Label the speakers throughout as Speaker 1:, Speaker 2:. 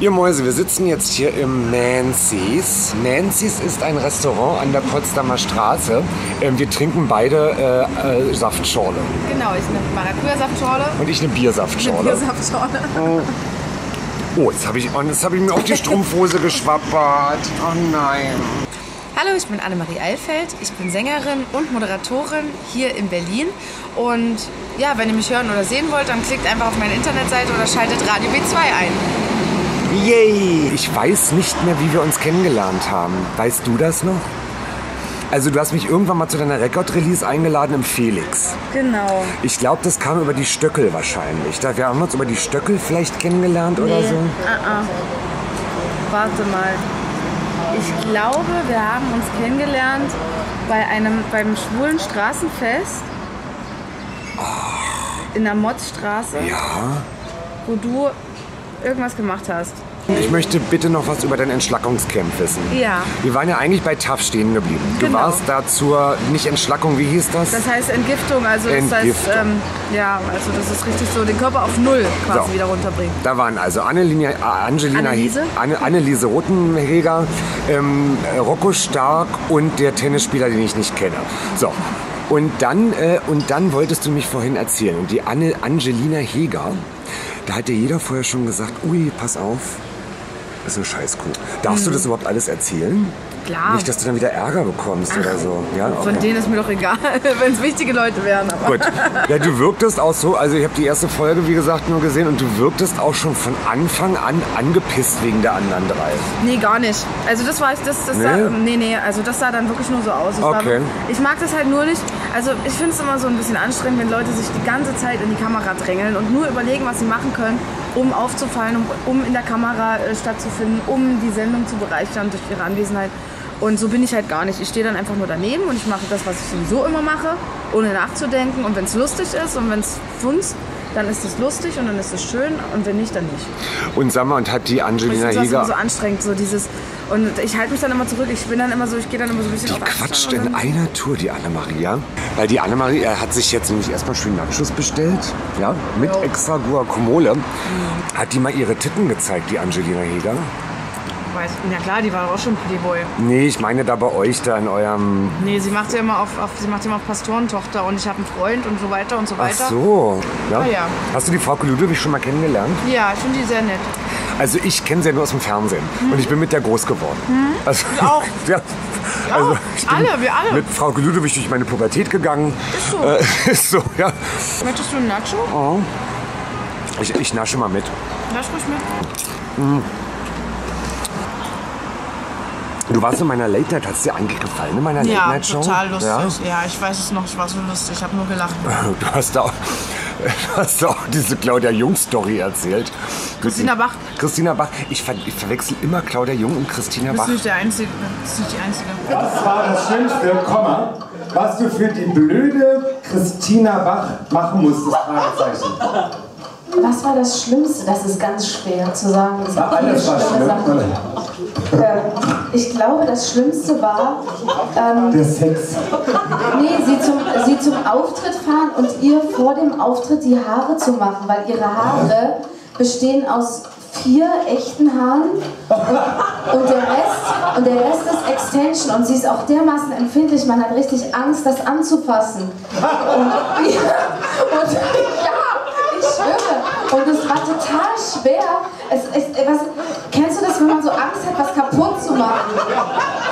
Speaker 1: Ihr Mäuse, wir sitzen jetzt hier im Nancy's. Nancy's ist ein Restaurant an der Potsdamer Straße. Ähm, wir trinken beide äh, äh, Saftschorle.
Speaker 2: Genau, ich eine Maracuja-Saftschorle.
Speaker 1: Und ich eine Biersaftschorle.
Speaker 2: Eine Biersaftschorle.
Speaker 1: Oh, jetzt habe ich, oh, jetzt hab ich mir auf die Strumpfhose geschwappert. Oh nein.
Speaker 2: Hallo, ich bin Annemarie Eilfeld. Ich bin Sängerin und Moderatorin hier in Berlin. Und ja, wenn ihr mich hören oder sehen wollt, dann klickt einfach auf meine Internetseite oder schaltet Radio B2 ein.
Speaker 1: Yay! Ich weiß nicht mehr, wie wir uns kennengelernt haben. Weißt du das noch? Also du hast mich irgendwann mal zu deiner Record-Release eingeladen im Felix.
Speaker 2: Genau.
Speaker 1: Ich glaube, das kam über die Stöckel wahrscheinlich. Da- Wir haben uns über die Stöckel vielleicht kennengelernt oder so.
Speaker 2: Ah, ah. Warte mal. Ich glaube, wir haben uns kennengelernt bei einem beim schwulen Straßenfest in der Motzstraße,
Speaker 1: Ja.
Speaker 2: wo du irgendwas gemacht hast.
Speaker 1: Ich möchte bitte noch was über dein Entschlackungscamp wissen.
Speaker 2: Ja.
Speaker 1: Wir waren ja eigentlich bei TAF stehen geblieben. Du
Speaker 2: Genau.
Speaker 1: warst da zur, nicht Entschlackung, wie hieß das?
Speaker 2: Das heißt Entgiftung, also das
Speaker 1: Entgiftung.
Speaker 2: heißt, ähm, ja, also das ist richtig so, den Körper auf Null quasi
Speaker 1: So.
Speaker 2: wieder runterbringen.
Speaker 1: Da waren also Annelinie, äh, Angelina,
Speaker 2: Anneliese?
Speaker 1: Anne, Anneliese Rotenheger, ähm, äh, Rocco Stark und der Tennisspieler, den ich nicht kenne. So. Und dann, äh, und dann wolltest du mich vorhin erzählen. Und die Anne, Angelina Heger, da hat dir jeder vorher schon gesagt, ui, pass auf, das ist eine Scheißkuh. Darfst du das überhaupt alles erzählen?
Speaker 2: Klar.
Speaker 1: Nicht, dass du dann wieder Ärger bekommst oder so. Ja,
Speaker 2: Von
Speaker 1: okay.
Speaker 2: denen ist mir doch egal, wenn es wichtige Leute wären. Aber
Speaker 1: Gut. Ja, du wirktest auch so, also ich habe die erste Folge, wie gesagt, nur gesehen und du wirktest auch schon von Anfang an angepisst wegen der anderen drei.
Speaker 2: Nee, gar nicht. Also das war ich, das, das
Speaker 1: Nee?
Speaker 2: Sah, nee, nee, also das sah dann wirklich nur so aus. Es
Speaker 1: Okay.
Speaker 2: War, ich mag das halt nur nicht. Also ich finde es immer so ein bisschen anstrengend, wenn Leute sich die ganze Zeit in die Kamera drängeln und nur überlegen, was sie machen können, um aufzufallen, um, um in der Kamera äh, stattzufinden, um die Sendung zu bereichern durch ihre Anwesenheit. Und so bin ich halt gar nicht. Ich stehe dann einfach nur daneben und ich mache das, was ich sowieso immer mache, ohne nachzudenken. Und wenn es lustig ist und wenn es funzt, dann ist es lustig und dann ist es schön und wenn nicht, dann nicht.
Speaker 1: Und sag mal, und hat die Angelina
Speaker 2: finde das immer so anstrengend, so dieses. Und ich halte mich dann immer zurück. Ich bin dann immer so, ich gehe dann immer so ein bisschen
Speaker 1: die quatscht in einer Tour, die Annemaria. Weil die Annemaria hat sich jetzt nämlich erstmal schön Nachschuss bestellt, ja, mit
Speaker 2: Jo.
Speaker 1: extra Guacamole. Hat die mal ihre Titten gezeigt, die Angelina Heger?
Speaker 2: Weiß, na klar, die war auch schon Playboy.
Speaker 1: Nee, ich meine da bei euch da in eurem...
Speaker 2: Nee, sie macht ja immer auf, auf, sie macht ja immer auf Pastorentochter und ich habe einen Freund und so weiter und so
Speaker 1: Ach
Speaker 2: weiter.
Speaker 1: so. Ja.
Speaker 2: Ah, ja.
Speaker 1: Hast du die Frau Ludwig schon mal kennengelernt?
Speaker 2: Ja, ich finde die sehr nett.
Speaker 1: Also ich kenne sie ja nur aus dem Fernsehen und ich bin mit der groß geworden. Also,
Speaker 2: Ich auch.
Speaker 1: ja. Also ich bin
Speaker 2: Alle, wir alle.
Speaker 1: Mit Frau Ludwig durch meine Pubertät gegangen.
Speaker 2: Ist so.
Speaker 1: Äh, ist so, ja.
Speaker 2: Möchtest du einen Nacho?
Speaker 1: Ich, ich nasche mal mit.
Speaker 2: Lass ruhig mit.
Speaker 1: Du warst in meiner Late Night, hat es dir eigentlich gefallen in meiner Late
Speaker 2: Ja,
Speaker 1: Night Show?
Speaker 2: total lustig.
Speaker 1: Ja?
Speaker 2: Ja? ich weiß es noch, ich war so lustig. Ich habe nur gelacht.
Speaker 1: Du hast da auch, du hast da auch diese Claudia Jung Story erzählt.
Speaker 2: Christina Bach.
Speaker 1: Christina Bach. Ich, ver ich verwechsel immer Claudia Jung und Christina
Speaker 2: Du bist
Speaker 1: Bach.
Speaker 2: nicht der Einzige. Das ist nicht die Einzige.
Speaker 3: Das war das Schlimmste, Komma, was du für die blöde Christina Bach machen musstest, Fragezeichen.
Speaker 4: Was war das Schlimmste? Das ist ganz schwer zu sagen. Das
Speaker 3: War alles war schlimm.
Speaker 4: Ich glaube, das Schlimmste war, ähm,
Speaker 3: Der Sex.
Speaker 4: nee, sie zum, sie zum Auftritt fahren und ihr vor dem Auftritt die Haare zu machen, weil ihre Haare bestehen aus vier echten Haaren und, und, der Rest, und der Rest ist Extension und sie ist auch dermaßen empfindlich, man hat richtig Angst, das anzufassen. Und, ja, und. Und es war total schwer. Es, es, was, kennst du das, wenn man so Angst hat, was kaputt zu machen?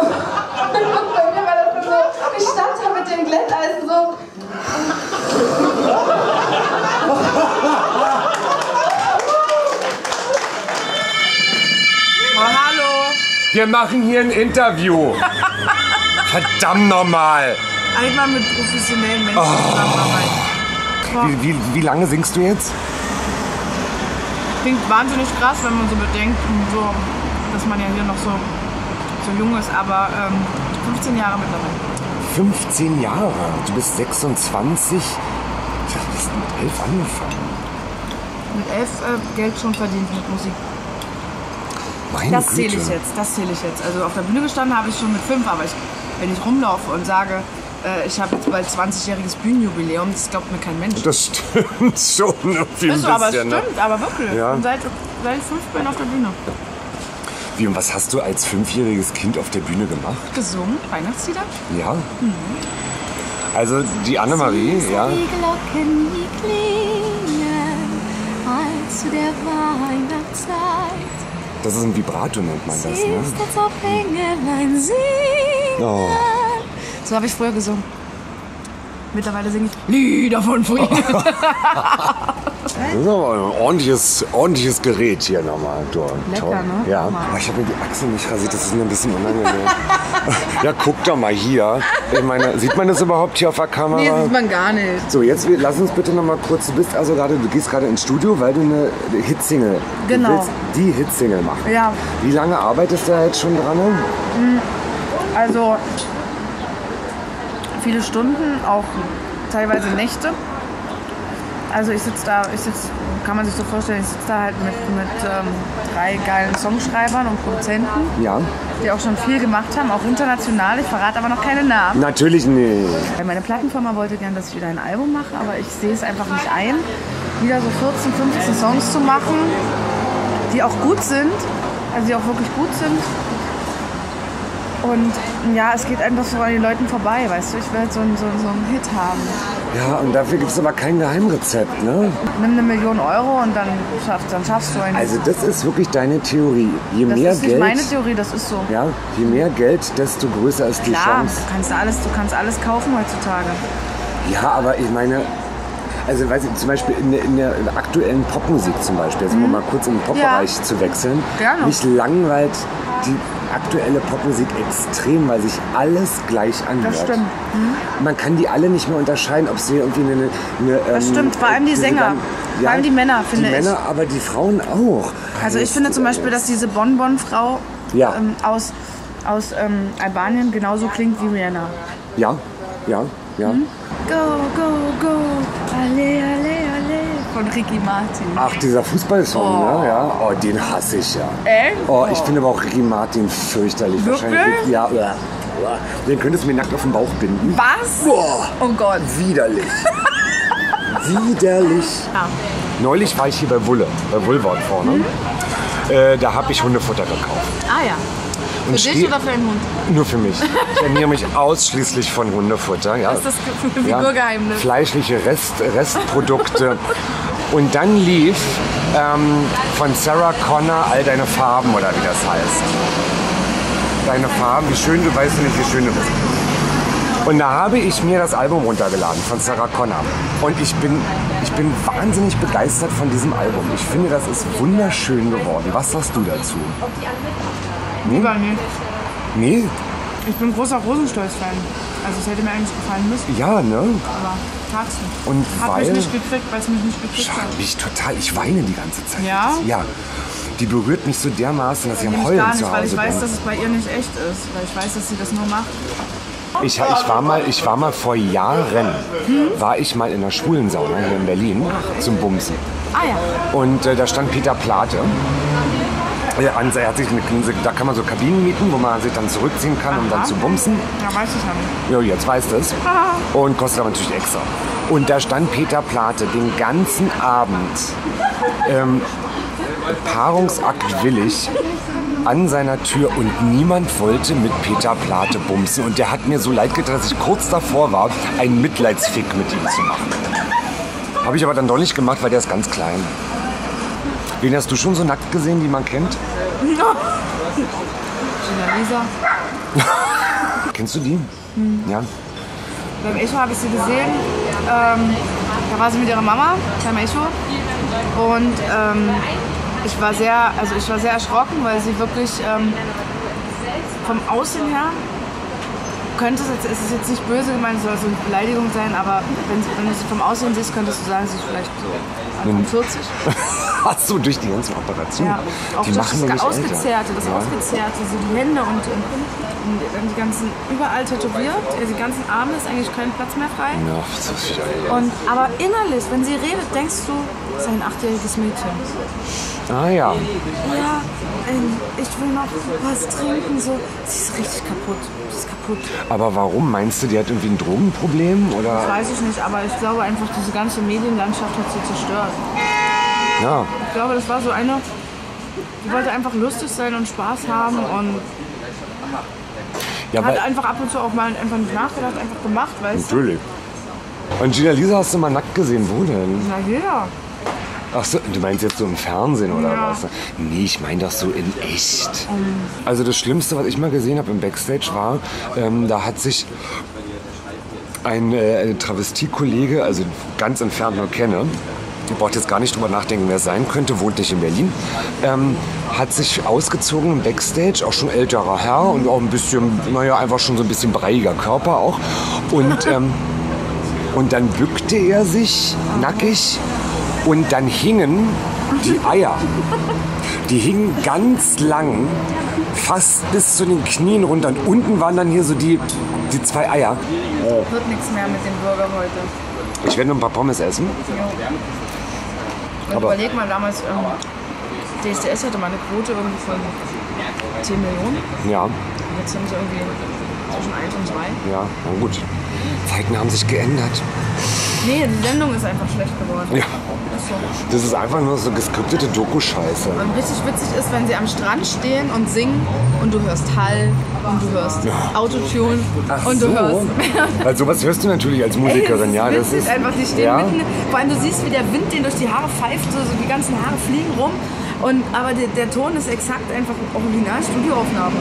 Speaker 4: Und, und bei mir war das so, ich stand da mit dem Glätteisen so.
Speaker 2: Hallo.
Speaker 1: Wir machen hier ein Interview. Verdammt nochmal.
Speaker 2: Einmal mit professionellen Menschen
Speaker 1: Oh.
Speaker 2: zusammenarbeiten.
Speaker 1: Wie, wie, wie lange singst du jetzt?
Speaker 2: Klingt wahnsinnig krass, wenn man so bedenkt, so, dass man ja hier noch so, so jung ist, aber ähm, 15 Jahre mittlerweile.
Speaker 1: 15 Jahre. Du bist 26. Du hast mit 11 angefangen.
Speaker 2: Mit elf äh, Geld schon verdient mit Musik.
Speaker 1: Meine
Speaker 2: Das zähle ich jetzt, das zähle ich jetzt. Also auf der Bühne gestanden habe ich schon mit fünf, aber ich, wenn ich rumlaufe und sage, äh, ich habe jetzt bald 20-jähriges Bühnenjubiläum, das glaubt mir kein Mensch.
Speaker 1: Das stimmt schon irgendwie ein
Speaker 2: Ist so, aber es
Speaker 1: ne?
Speaker 2: stimmt, aber wirklich.
Speaker 1: Ja.
Speaker 2: Und seit seit fünf bin auf der Bühne.
Speaker 1: Wie und was hast du als fünfjähriges Kind auf der Bühne gemacht?
Speaker 2: Gesungen, Weihnachtslieder.
Speaker 1: Ja. Also die Annemarie, ja.
Speaker 5: Die Glocken, die klingen, als zu der Weihnachtszeit.
Speaker 1: Das ist ein Vibrato, nennt man das,
Speaker 5: Siehst,
Speaker 1: ne?
Speaker 5: als ob Engelein singen.
Speaker 1: Oh.
Speaker 2: So habe ich früher gesungen. Mittlerweile singe ich Lieder von früher.
Speaker 1: Das ist aber ein ordentliches, ordentliches Gerät hier nochmal. Du,
Speaker 2: Lecker,
Speaker 1: toll.
Speaker 2: ne?
Speaker 1: Ja. Aber ich habe mir die Achsel nicht rasiert, das ist mir ein bisschen unangenehm. ja, guck doch mal hier. Ich meine, sieht man das überhaupt hier auf der Kamera?
Speaker 2: Nee, sieht man gar nicht.
Speaker 1: So, jetzt wir- lass uns bitte noch mal kurz. Du bist also gerade, du gehst gerade ins Studio, weil du eine Hitsingle,
Speaker 2: Genau.
Speaker 1: du willst die Hitsingle machen.
Speaker 2: Ja,
Speaker 1: Wie lange arbeitest du da jetzt schon dran?
Speaker 2: also viele Stunden, auch teilweise Nächte. Also ich sitze da, ich sitze, kann man sich so vorstellen, ich sitze da halt mit, mit ähm, drei geilen Songschreibern und Produzenten,
Speaker 1: Ja.
Speaker 2: die auch schon viel gemacht haben, auch international. Ich verrate aber noch keine Namen.
Speaker 1: Natürlich nicht.
Speaker 2: Meine Plattenfirma wollte gern, dass ich wieder ein Album mache, aber ich sehe es einfach nicht ein, wieder so 14, 15 Songs zu machen, die auch gut sind, also die auch wirklich gut sind. Und ja, es geht einfach so an den Leuten vorbei, weißt du, ich will halt so einen, so, so einen Hit haben.
Speaker 1: Ja, und dafür gibt es aber kein Geheimrezept, ne?
Speaker 2: Nimm eine Million Euro und dann schaffst, dann schaffst du einen.
Speaker 1: Also das ist wirklich deine Theorie. Je
Speaker 2: das
Speaker 1: mehr
Speaker 2: ist nicht
Speaker 1: Geld,
Speaker 2: meine Theorie, das ist so.
Speaker 1: ja, je mehr Geld, desto größer ist die
Speaker 2: Klar,
Speaker 1: Chance.
Speaker 2: du kannst alles, du kannst alles kaufen heutzutage.
Speaker 1: Ja, aber ich meine, also weiß ich, zum Beispiel in der, in der aktuellen Popmusik zum Beispiel, jetzt um mal kurz in den Popbereich zu wechseln,
Speaker 2: Mhm. Gerne.
Speaker 1: mich langweilt die aktuelle Popmusik extrem, weil sich alles gleich anhört.
Speaker 2: Das stimmt.
Speaker 1: Man kann die alle nicht mehr unterscheiden, ob sie irgendwie eine... eine
Speaker 2: Das
Speaker 1: ähm,
Speaker 2: stimmt, vor allem die Sänger.
Speaker 1: dann-
Speaker 2: Vor allem die Männer, finde
Speaker 1: die
Speaker 2: ich.
Speaker 1: Männer, aber die Frauen auch.
Speaker 2: Also ich finde zum Beispiel, dass diese Bonbon-Frau
Speaker 1: Ja.
Speaker 2: ähm, aus, aus ähm, Albanien genauso klingt wie Rihanna.
Speaker 1: Ja, ja, ja.
Speaker 2: Go, go, go, Ricky Martin.
Speaker 1: Ach, dieser Fußballsong,
Speaker 2: Oh.
Speaker 1: ne? Ja. Oh, den hasse ich ja.
Speaker 2: Echt?
Speaker 1: Oh, ich finde aber auch Ricky Martin fürchterlich.
Speaker 2: Wirklich?
Speaker 1: Wahrscheinlich. Ja, ja. Den könntest du mir nackt auf den Bauch binden.
Speaker 2: Was?
Speaker 1: Boah,
Speaker 2: Oh Gott.
Speaker 1: widerlich. widerlich.
Speaker 2: Ja.
Speaker 1: Neulich war ich hier bei Wulle, bei Woolworth vorne.
Speaker 2: Mhm.
Speaker 1: Äh, da habe ich Hundefutter gekauft.
Speaker 2: Ah ja. Für
Speaker 1: Und
Speaker 2: dich oder für den Hund?
Speaker 1: Nur für mich. Ich ernähre mich ausschließlich von Hundefutter. Ja.
Speaker 2: Das ist das Figurgeheimnis.
Speaker 1: Fleischliche Rest, Restprodukte. Und dann lief ähm, von Sarah Connor All deine Farben oder wie das heißt. Deine Farben, wie schön du weißt du nicht, wie schön du bist. Und da habe ich mir das Album runtergeladen von Sarah Connor. Und ich bin, ich bin wahnsinnig begeistert von diesem Album. Ich finde, das ist wunderschön geworden. Was sagst du dazu?
Speaker 2: Nicht.
Speaker 1: Nee?
Speaker 2: Ich bin großer Rosenstolz-Fan. Also es hätte mir eigentlich gefallen müssen,
Speaker 1: Ja, ne?
Speaker 2: aber tat's nicht.
Speaker 1: Und
Speaker 2: Hat
Speaker 1: weil...
Speaker 2: mich nicht gekriegt, weil es mich nicht gekriegt
Speaker 1: Schade,
Speaker 2: hat.
Speaker 1: mich total. Ich weine die ganze Zeit.
Speaker 2: Ja?
Speaker 1: Ja. Die berührt mich so dermaßen, dass ich am Heulen
Speaker 2: gar nicht,
Speaker 1: zu
Speaker 2: weil ich
Speaker 1: Hause
Speaker 2: weiß,
Speaker 1: bin.
Speaker 2: dass es bei ihr nicht echt ist. Weil ich weiß, dass sie das nur macht.
Speaker 1: Ich, ich, war mal, ich war mal vor Jahren, war ich mal in der schwulen Sauna hier in Berlin zum Bumsen.
Speaker 2: Ah ja.
Speaker 1: Und äh, da stand Peter Plate. Er an- er hat sich eine, da kann man so Kabinen mieten, wo man sich dann zurückziehen kann, um dann
Speaker 2: Aha.
Speaker 1: zu bumsen.
Speaker 2: Ja, weiß ich ja nicht.
Speaker 1: Ja, jetzt weißt du es. Und kostet aber natürlich extra. Und da stand Peter Plate den ganzen Abend ähm, Paarungsakt willig an seiner Tür und niemand wollte mit Peter Plate bumsen. Und der hat mir so leid getan, dass ich kurz davor war, einen Mitleidsfick mit ihm zu machen. Habe ich aber dann doch nicht gemacht, weil der ist ganz klein. Wen hast du schon so nackt gesehen, die man kennt?
Speaker 2: Gina Lisa.
Speaker 1: Kennst du die? Ja.
Speaker 2: Beim Echo habe ich sie gesehen. Ähm, da war sie mit ihrer Mama beim Echo. Und ähm, ich war sehr, also ich war sehr erschrocken, weil sie wirklich ähm, vom Aussehen her könnte es jetzt, es ist jetzt nicht böse gemeint, es soll so eine Beleidigung sein, aber wenn, wenn du sie vom Aussehen siehst, könntest du sagen, sie ist vielleicht so Anfang 40.
Speaker 1: Ach so, durch die ganzen Operationen.
Speaker 2: Ja, auch
Speaker 1: die
Speaker 2: das
Speaker 1: machen älter.
Speaker 2: Ausgezehrte, das
Speaker 1: Ja.
Speaker 2: Ausgezehrte, so die Hände und, und, und die ganzen, überall tätowiert, ja, die ganzen Arme ist eigentlich kein Platz mehr frei.
Speaker 1: Ja, das ist wieder
Speaker 2: Und, aber innerlich, wenn sie redet, denkst du, das ist ein achtjähriges Mädchen.
Speaker 1: Ah ja.
Speaker 2: Ja, ähm, ich will noch was trinken, so. Sie ist richtig kaputt. Sie ist kaputt.
Speaker 1: Aber warum? Meinst du, die hat irgendwie ein Drogenproblem?
Speaker 2: Das
Speaker 1: Oder?
Speaker 2: weiß ich nicht, aber ich glaube einfach, diese ganze Medienlandschaft hat sie zerstört.
Speaker 1: Ja.
Speaker 2: Ich glaube, das war so eine Die wollte einfach lustig sein und Spaß haben und
Speaker 1: Ja,
Speaker 2: hat einfach ab und zu auch mal einfach nicht nachgedacht, einfach gemacht, weißt du?
Speaker 1: natürlich. Und Gina Lisa hast du mal nackt gesehen, wo denn?
Speaker 2: Na jeder.
Speaker 1: Ach so, du meinst jetzt so im Fernsehen oder
Speaker 2: Ja.
Speaker 1: was? Nee, ich meine doch so in echt. Also das Schlimmste, was ich mal gesehen habe im Backstage war, ähm, da hat sich ein äh, Travestiekollege, also ganz entfernt nur kenne, ihr braucht jetzt gar nicht drüber nachdenken, wer es sein könnte, wohnt nicht in Berlin, ähm, hat sich ausgezogen im Backstage, auch schon älterer Herr und auch ein bisschen, naja, einfach schon so ein bisschen breiiger Körper auch. Und, ähm, und dann bückte er sich nackig und dann hingen die Eier. Die hingen ganz lang, fast bis zu den Knien runter. Und unten waren dann hier so die, die zwei Eier.
Speaker 2: Wird nichts mehr mit dem Burger heute.
Speaker 1: Ich werde nur ein paar Pommes essen.
Speaker 2: Und
Speaker 1: Aber-
Speaker 2: überleg mal, damals ähm, DSDS hatte mal eine Quote irgendwie von 10 Millionen.
Speaker 1: Ja,
Speaker 2: Und jetzt sind sie irgendwie zwischen 1 und 2.
Speaker 1: ja, na gut. Zeiten haben sich geändert.
Speaker 2: Nee, die Sendung ist einfach schlecht geworden.
Speaker 1: Ja,
Speaker 2: so.
Speaker 1: das ist einfach nur so geskriptete Doku-Scheiße.
Speaker 2: Und richtig witzig ist, wenn sie am Strand stehen und singen und du hörst Hall und du hörst Autotune und du hörst.
Speaker 1: Weil sowas hörst du natürlich als Musikerin, ja.
Speaker 2: Das ist einfach, die stehen
Speaker 1: ja.
Speaker 2: mitten, vor allem du siehst, wie der Wind denen durch die Haare pfeift, so, so die ganzen Haare fliegen rum. Und, aber der, der Ton ist exakt einfach original Studioaufnahme.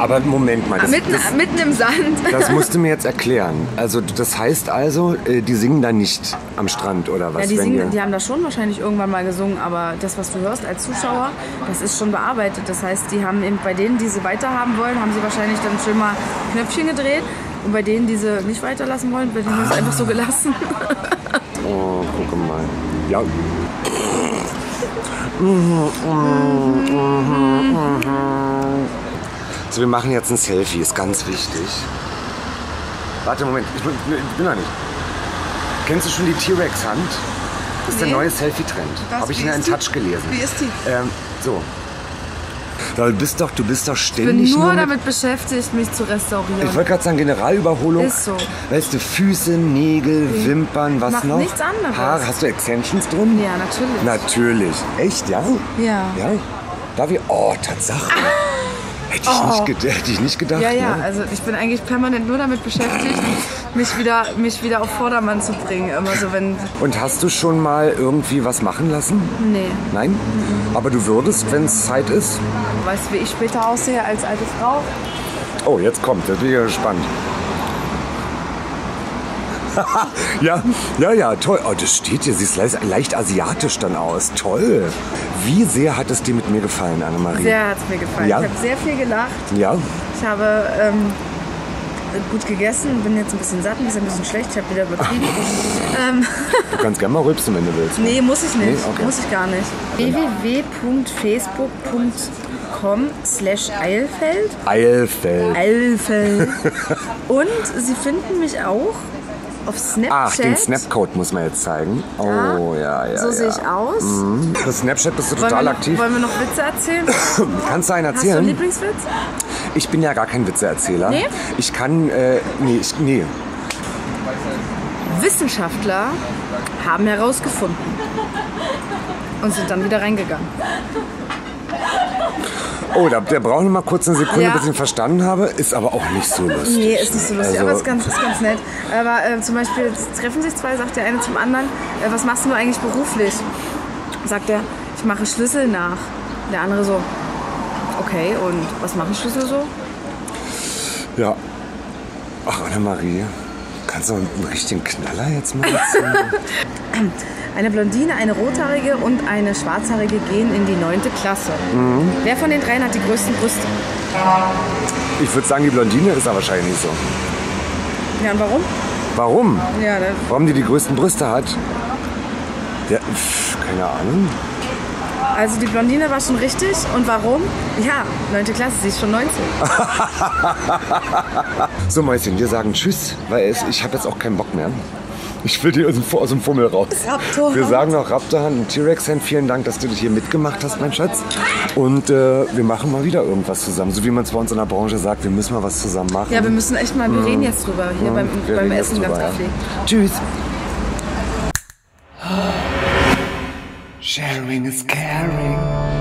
Speaker 1: Aber Moment mal, das,
Speaker 2: Mitten,
Speaker 1: das,
Speaker 2: mitten im Sand.
Speaker 1: das musst du mir jetzt erklären. Also das heißt also, äh, die singen dann nicht am Strand oder was?
Speaker 2: Ja, die, singen, die haben das schon wahrscheinlich irgendwann mal gesungen, aber das, was du hörst als Zuschauer, das ist schon bearbeitet. Das heißt, die haben eben bei denen, die sie weiterhaben wollen, haben sie wahrscheinlich dann schön mal Knöpfchen gedreht. Und bei denen, die sie nicht weiterlassen wollen, bei denen haben sie einfach so gelassen.
Speaker 1: Oh, guck mal. Ja. So, wir machen jetzt ein Selfie, ist ganz wichtig. Warte, Moment, ich bin, ich bin noch nicht. Kennst du schon die T-Rex-Hand? Das ist
Speaker 2: Nee.
Speaker 1: der neue Selfie-Trend. Habe ich in einem? Touch gelesen.
Speaker 2: Wie ist die?
Speaker 1: Ähm, so. Du bist doch, du bist doch
Speaker 2: Ich
Speaker 1: ständig
Speaker 2: bin nur
Speaker 1: mit-
Speaker 2: damit beschäftigt, mich zu restaurieren.
Speaker 1: Ich wollte gerade sagen, Generalüberholung.
Speaker 2: Ist so.
Speaker 1: Weißt du, Füße, Nägel, Wimpern, was
Speaker 2: Mach
Speaker 1: noch?
Speaker 2: nichts anderes.
Speaker 1: Haare, hast du Extensions drin?
Speaker 2: Ja, natürlich.
Speaker 1: Natürlich. Echt, ja?
Speaker 2: Ja.
Speaker 1: Ja? Darf ich? Oh, Tatsache. Hätte ich, nicht ged- hätte ich nicht gedacht.
Speaker 2: Ja, ja,
Speaker 1: Ne?
Speaker 2: also ich bin eigentlich permanent nur damit beschäftigt, mich wieder, mich wieder auf Vordermann zu bringen. Immer so, wenn.
Speaker 1: Und hast du schon mal irgendwie was machen lassen?
Speaker 2: Nee.
Speaker 1: Nein? Aber du würdest, wenn es Zeit ist?
Speaker 2: Weißt du, wie ich später aussehe als alte Frau?
Speaker 1: Oh, jetzt kommt. Jetzt bin ich ja gespannt. ja, ja, ja, toll. Oh, das steht hier. Siehst leicht, leicht asiatisch dann aus. Toll. Wie sehr hat es dir mit mir gefallen, Annemarie?
Speaker 2: Sehr hat es mir gefallen.
Speaker 1: Ja?
Speaker 2: Ich habe sehr viel gelacht.
Speaker 1: Ja?
Speaker 2: Ich habe ähm, gut gegessen, bin jetzt ein bisschen satt, ein bisschen, ein bisschen schlecht. Ich habe wieder übertrieben. ähm,
Speaker 1: Du kannst gerne mal rülpsen, wenn du willst.
Speaker 2: nee, muss ich nicht.
Speaker 1: Nee, okay.
Speaker 2: Muss ich gar nicht. www.facebook.com slash Eilfeld.
Speaker 1: Eilfeld.
Speaker 2: Eilfeld. Und Sie finden mich auch auf Snapchat.
Speaker 1: Ach, den Snapcode muss man jetzt zeigen. Oh, ja, ja.
Speaker 2: So
Speaker 1: ja.
Speaker 2: sehe ich aus.
Speaker 1: Auf Snapchat bist du
Speaker 2: Wollen,
Speaker 1: total
Speaker 2: noch,
Speaker 1: aktiv.
Speaker 2: wollen wir noch Witze erzählen?
Speaker 1: Kannst du einen
Speaker 2: Hast du einen
Speaker 1: erzählen?
Speaker 2: Lieblingswitz?
Speaker 1: Ich bin ja gar kein Witzeerzähler.
Speaker 2: Nee?
Speaker 1: Ich kann, äh, nee, ich, nee.
Speaker 2: Wissenschaftler haben herausgefunden und sind dann wieder reingegangen.
Speaker 1: Oh, da, der braucht noch mal kurz eine Sekunde,
Speaker 2: Ja.
Speaker 1: bis ich ihn verstanden habe. Ist aber auch nicht so lustig.
Speaker 2: Nee, ist nicht so lustig,
Speaker 1: Also-
Speaker 2: aber ist ganz, ist ganz nett. Aber äh, zum Beispiel treffen sich zwei, sagt der eine zum anderen, äh, was machst du eigentlich beruflich? Sagt er, ich mache Schlüssel nach. Der andere so, okay, und was machen Schlüssel so?
Speaker 1: Ja. Ach, Annemarie, kannst du einen richtigen Knaller jetzt mal erzählen?
Speaker 2: Eine Blondine, eine rothaarige und eine schwarzhaarige gehen in die neunte Klasse. Wer von den dreien hat die größten Brüste?
Speaker 1: ich würde sagen, die Blondine ist aber wahrscheinlich nicht so.
Speaker 2: Ja, und warum?
Speaker 1: Warum?
Speaker 2: Ja, ne?
Speaker 1: Warum die die größten Brüste hat? Ja, pff, keine Ahnung.
Speaker 2: Also die Blondine war schon richtig. Und warum? Ja, neunte Klasse, sie ist schon 19.
Speaker 1: So, Mäuschen, wir sagen Tschüss, weil es, ich habe jetzt auch keinen Bock mehr. Ich will dir aus dem, aus dem Fummel raus.
Speaker 2: Raptorhand.
Speaker 1: Wir sagen noch Raptorhand und T-Rex-Hand. Vielen Dank, dass du dich hier mitgemacht hast, mein Schatz. Und äh, wir machen mal wieder irgendwas zusammen. So wie man es bei uns in der Branche sagt, wir müssen mal was zusammen machen.
Speaker 2: Ja, wir müssen echt mal, wir reden jetzt drüber, hier beim,
Speaker 1: Wir
Speaker 2: beim
Speaker 1: jetzt
Speaker 2: Essen ganz
Speaker 1: drüber, ja.
Speaker 2: Kaffee.
Speaker 1: Tschüss. Sharing is caring.